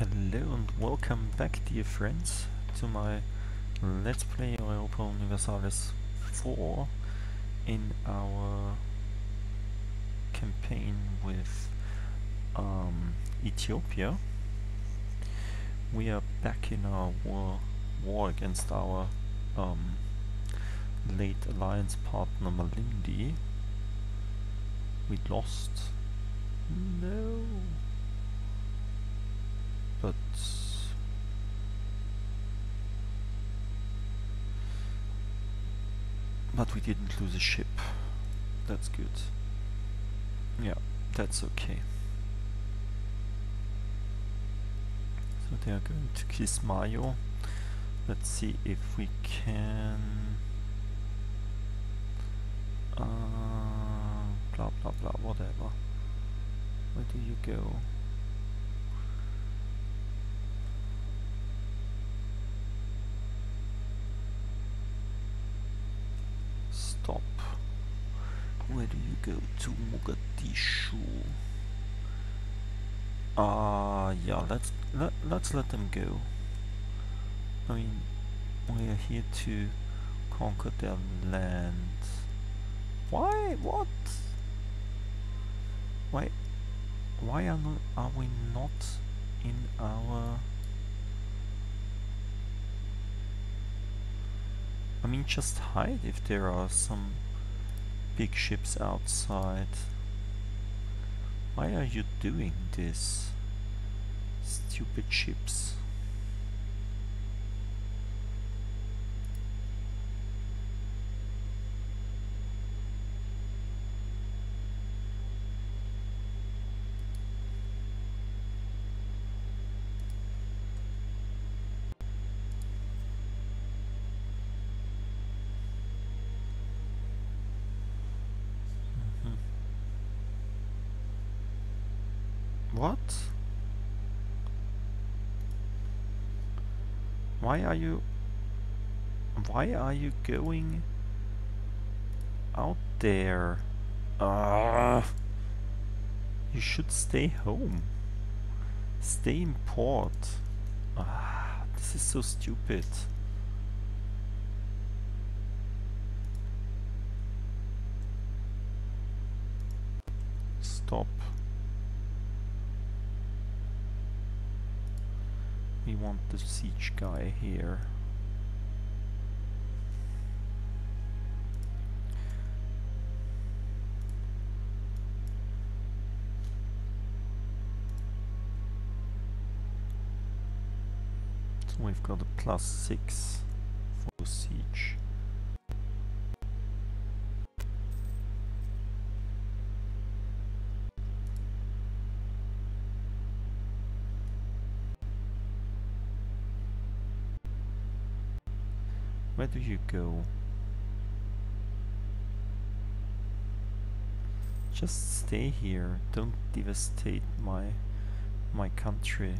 Hello and welcome back dear friends to my Let's Play Europa Universalis 4 in our campaign with um, Ethiopia. We are back in our war, war against our um, late alliance partner Malindi. We lost. No but but we didn't lose a ship. That's good. Yeah that's okay. So they are going to Kismayo let's see if we can uh, blah blah blah whatever. Where do you go stop. Where do you go? To Mogadishu. Ah, uh, yeah. Let's let let's let them go. I mean, we are here to conquer their land. Why? What? Why? Why are not, are we not in our I mean, just hide if there are some big ships outside. Why are you doing this? Stupid ships. What? Why are you... Why are you going out there? Ah, you should stay home. Stay in port. Ah, this is so stupid. Stop. We want the siege guy here. So we've got a plus 6 Do you go? Just stay here. Don't devastate my my country.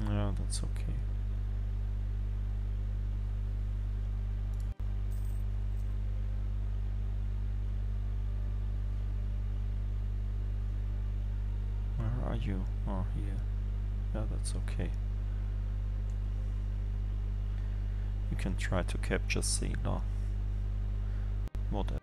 No, that's okay. Are you? Oh, here. Yeah, that's okay. You can try to capture Sela. Whatever.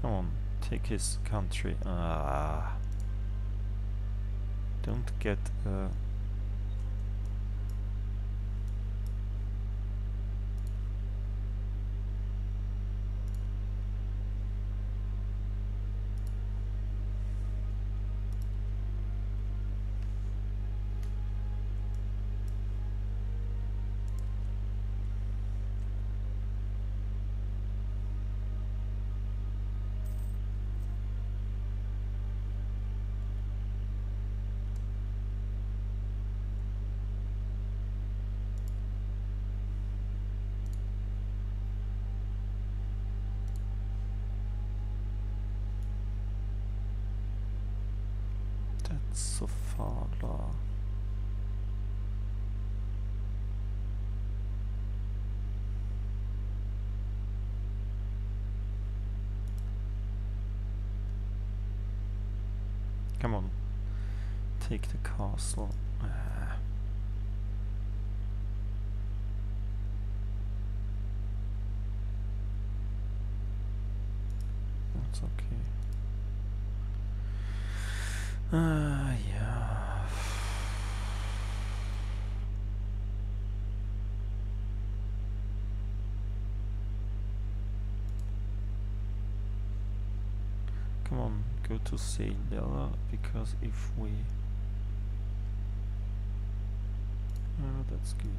Come on, take his country. Ah. Don't get uh, Sofala. Come on. Take the castle. That's okay. Uh, go to Sailella because if we Oh, that's good.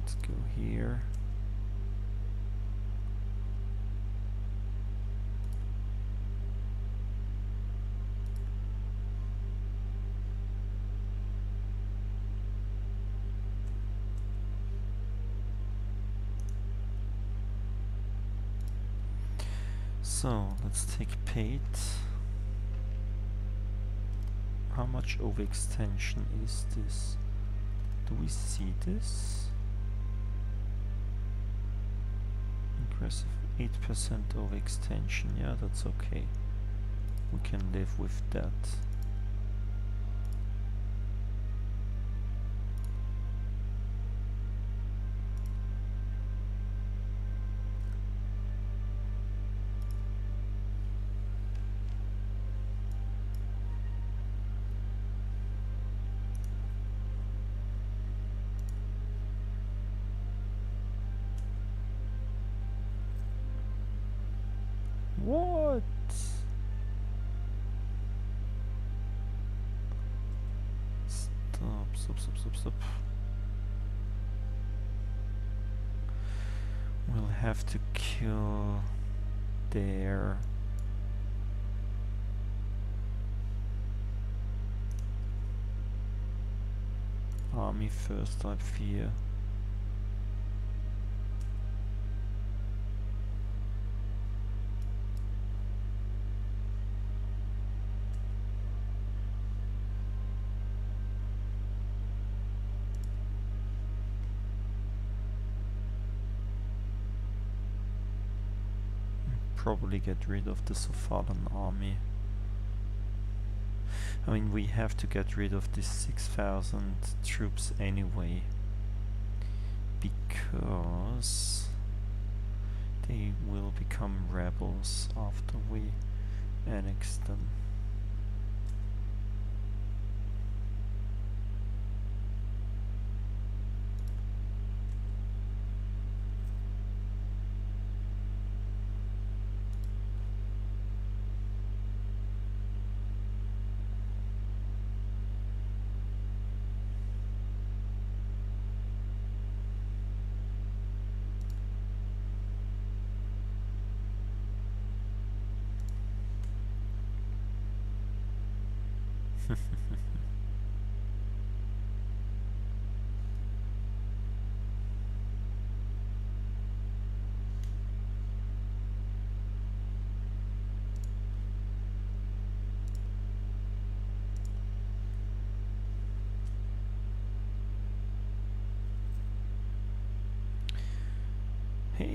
Let's go here. So let's take paid. How much overextension is this? Do we see this? Aggressive 8% overextension, yeah that's okay. We can live with that. Stop, stop, stop, stop. We'll have to kill there. Army first, I fear. probably get rid of the Sophalan army. I mean, we have to get rid of these 6,000 troops anyway. Because they will become rebels after we annex them.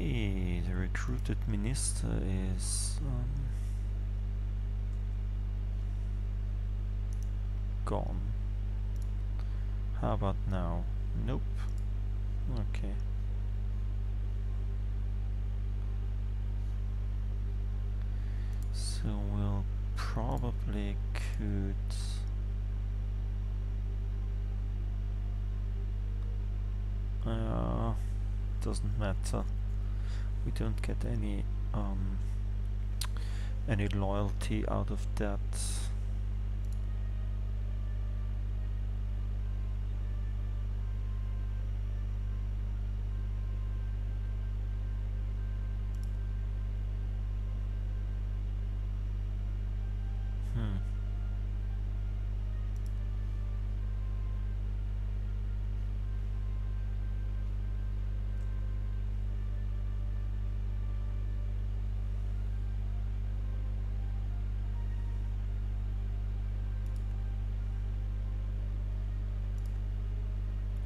Hey, the recruited minister is um, gone. How about now? Nope. Okay. So we'll probably could uh, doesn't matter we don't get any um, any loyalty out of that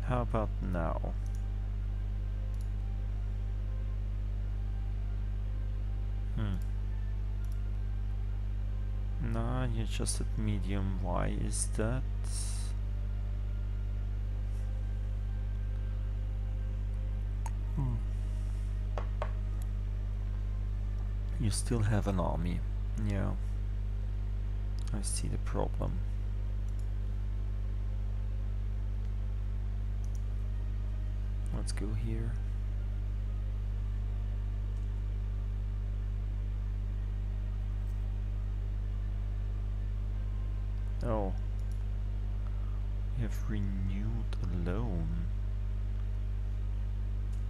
How about now? Hmm. No, you're just at medium. Why is that? Hmm. You still have an army. Yeah. I see the problem. Let's go here. Oh. We have renewed a loan.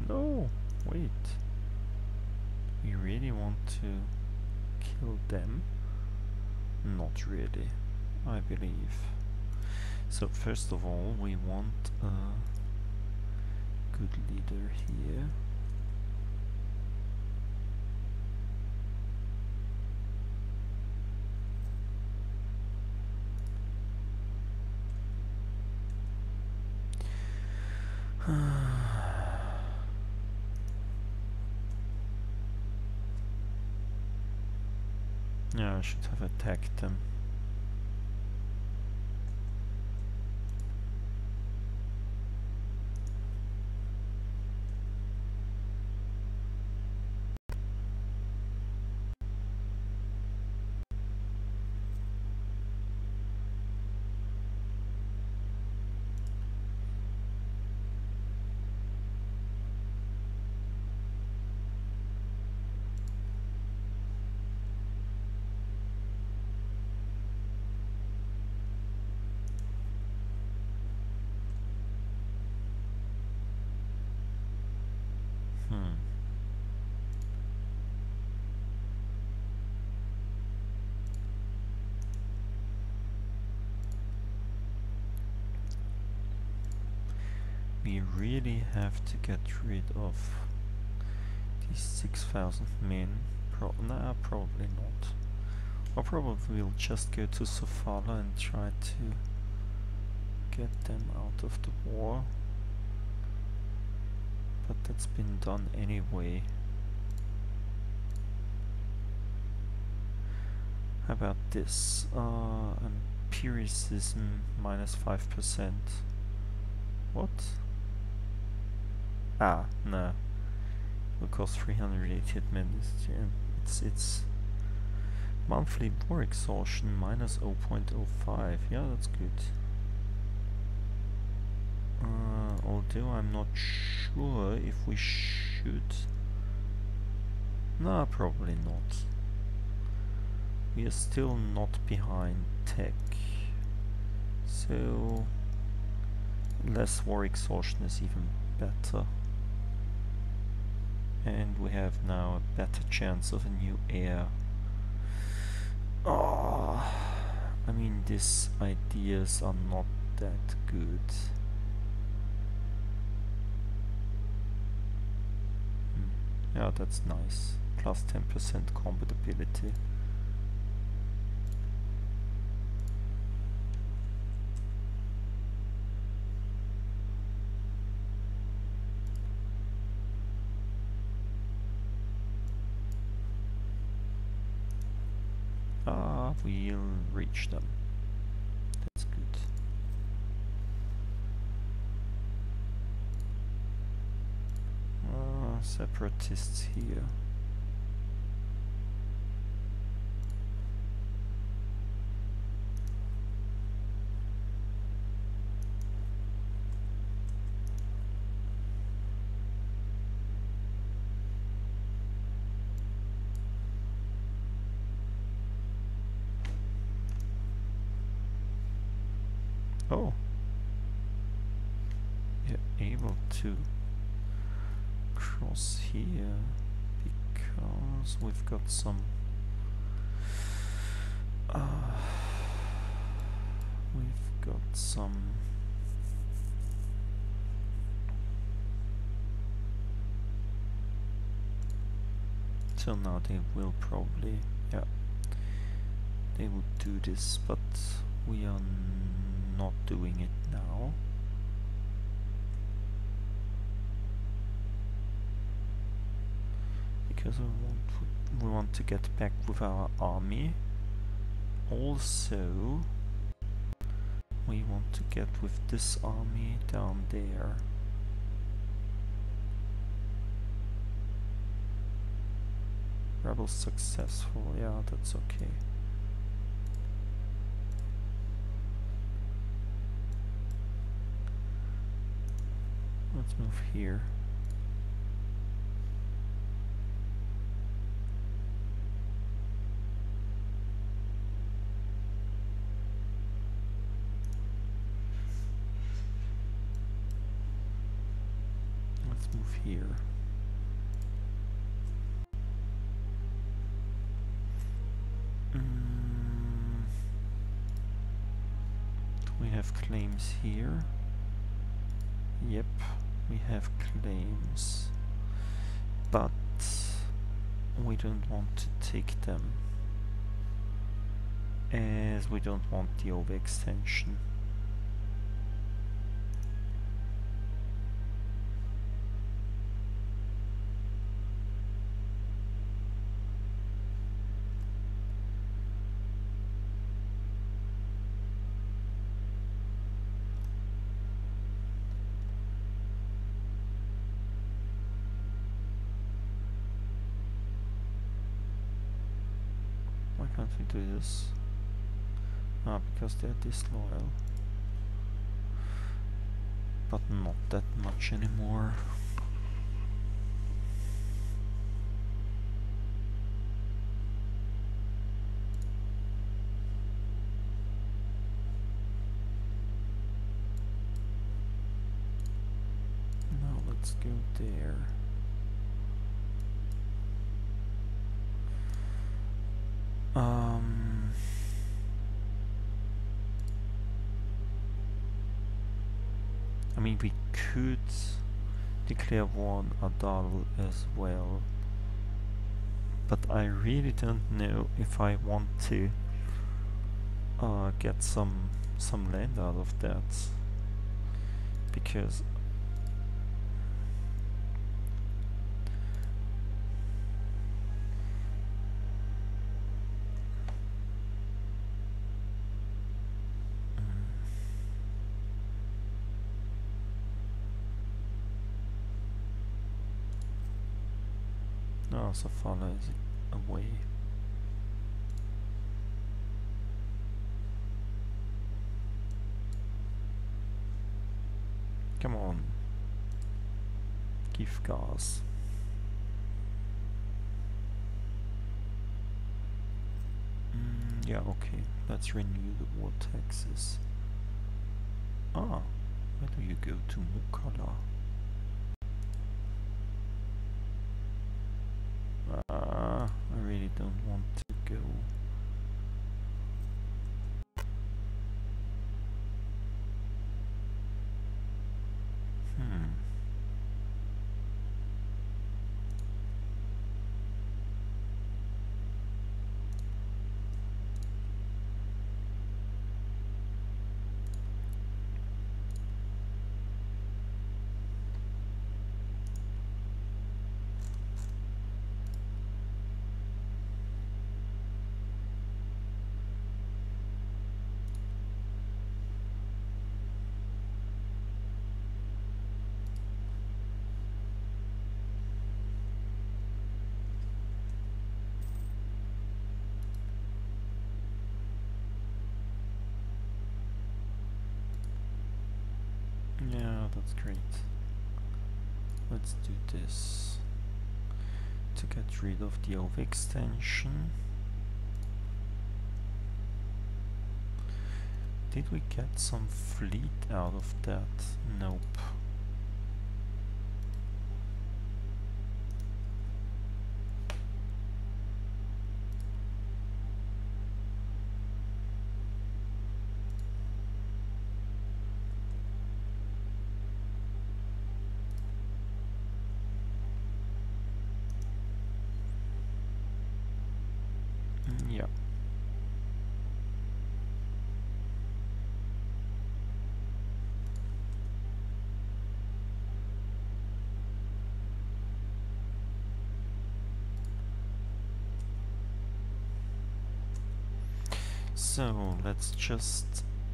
No! Wait. We really want to kill them? Not really, I believe. So first of all, we want a good leader here. yeah, I should have attacked them. Hmm. We really have to get rid of these 6,000 men. Pro nah, probably not. Or probably we'll just go to Sofala and try to get them out of the war but that's been done anyway. How about this? Uh, empiricism minus 5%. What? Ah, no. It will cost 388 minutes. Yeah, it's, it's monthly war exhaustion minus 0.05. Yeah, that's good. Uh, although I'm not sure if we should. No, probably not. We are still not behind tech. So less war exhaustion is even better. And we have now a better chance of a new heir. Oh, I mean, these ideas are not that good. Yeah, that's nice. Plus 10% combat ability. Ah, we'll reach them. That's good. Uh, separatists here. Oh. You're able to here because we've got some uh, we've got some so now they will probably yeah they would do this but we are not doing it now because we want to, we want to get back with our army also we want to get with this army down there. Rebels successful, yeah, that's okay. Let's move here. But we don't want to take them as we don't want the overextension do this? Ah, because they're disloyal. But not that much anymore. I mean, we could declare one on Adal as well, but I really don't know if I want to uh, get some some land out of that because also follows away. Come on. Give gas. Mm, yeah, okay. Let's renew the war taxes. Ah, where do you go to Mukalla? don't want to go hmm that's great. Let's do this to get rid of the overextension. Did we get some fleet out of that? Nope. So let's just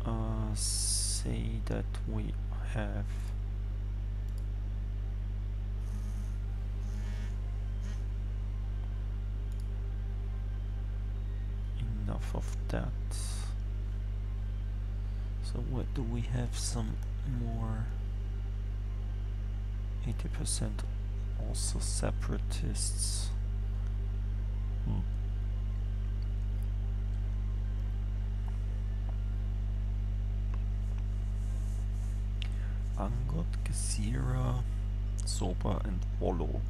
uh, say that we have enough of that. So what do we have some more 80% also separatists. Hmm. Angot, Gezira, Soba and Wollo.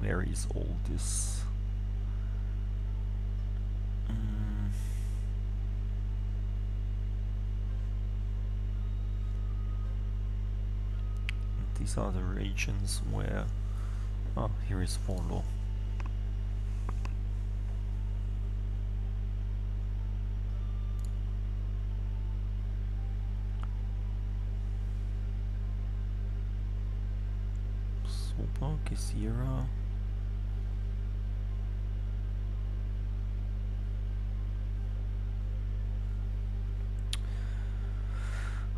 Where is all this? Mm. These are the regions where... Oh, here is Wollo. Soba, Gezira.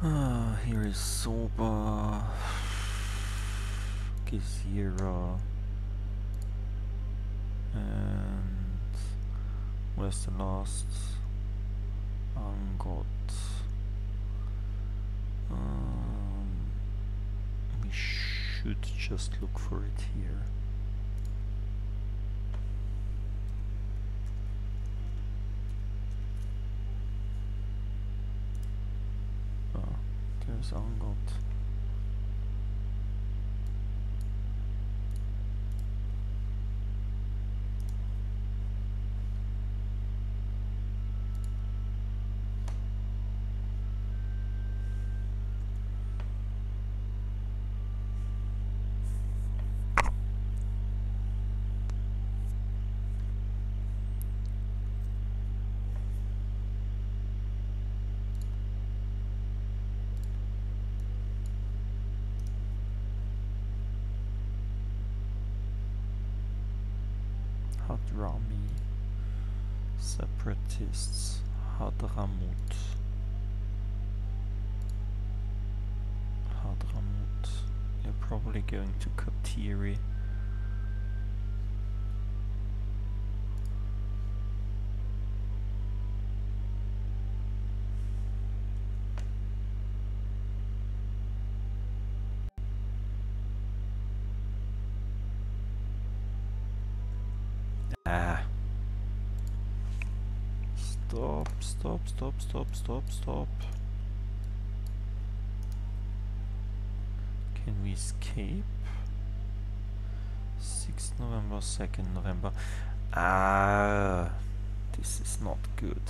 Ah, here is Soba, Gezira, and where's the last? Angot. Um, we should just look for it here. Oh, there's Angot. Hadrami, separatists, Hadramut, Hadramut. You're probably going to Kathiri. Ah. Stop, stop, stop, stop, stop, stop. Can we escape? 6th November, 2nd November. Ah, this is not good.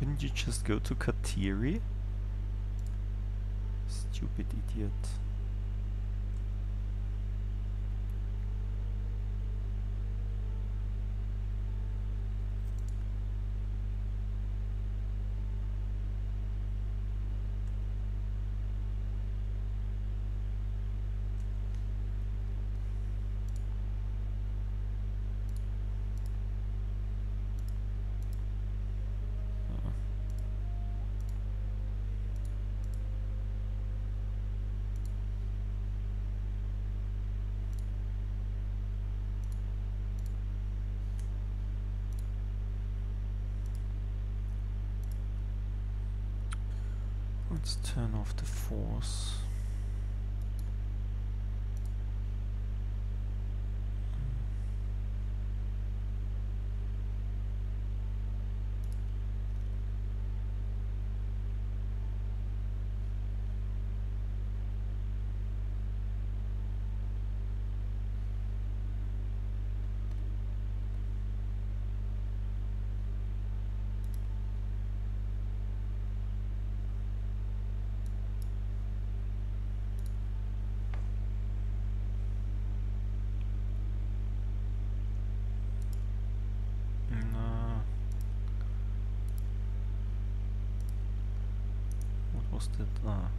Hmm. Couldn't you just go to Kathiri? Stupid idiot. Uh, Let's turn off the force. Was that? Ah.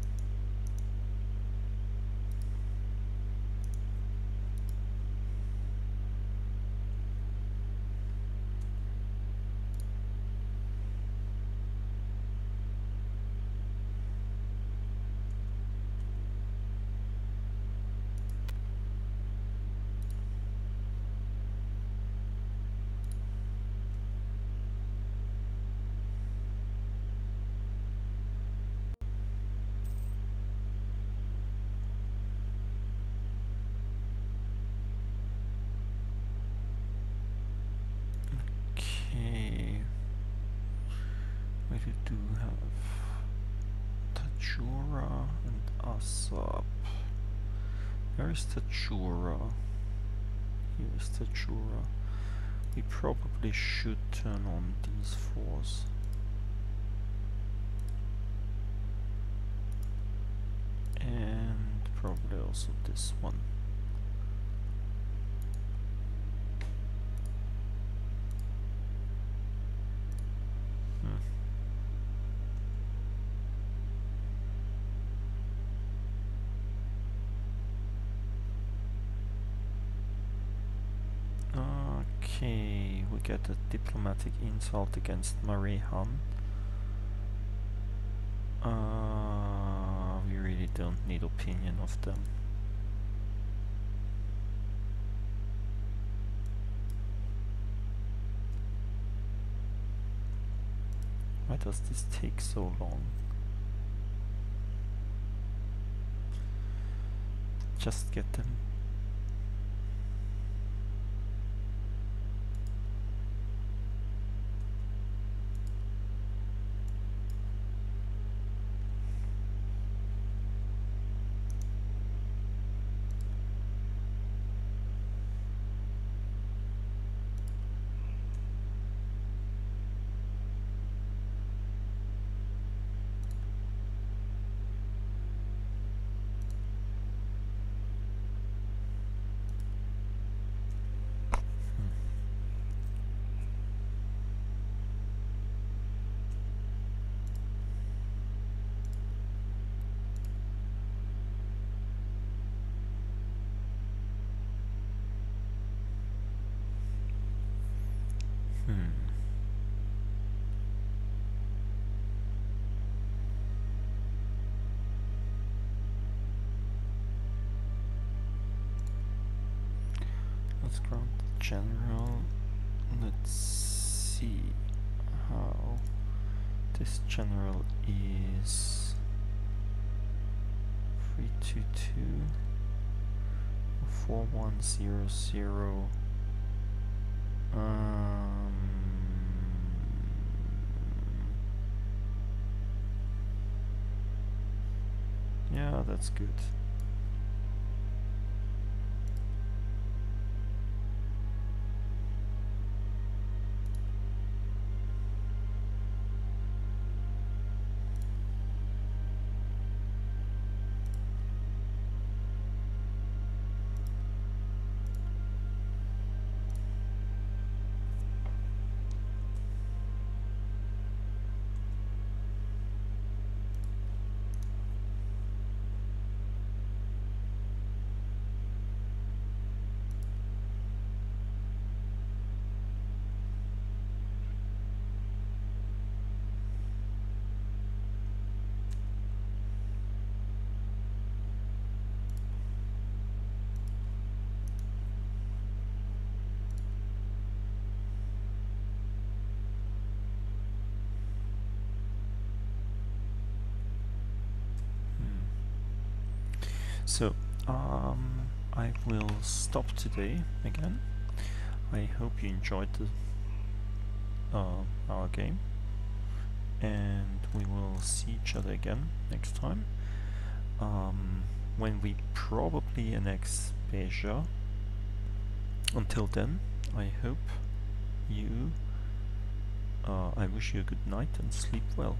Okay. We do have Tadjoura and Assab. Where is Tadjoura? Here is Tadjoura. We probably should turn on these fours. And probably also this one. Hmm. Okay, we get a diplomatic insult against Marie Han. Uh, we really don't need opinion of them. Why does this take so long? Just get them. Hmm. General. Let's see how this general is three two two four one zero zero um, yeah, that's good. So, um, I will stop today again. I hope you enjoyed the, uh, our game, and we will see each other again next time. Um, when we probably annex Beja. Until then, I hope you, uh, I wish you a good night and sleep well.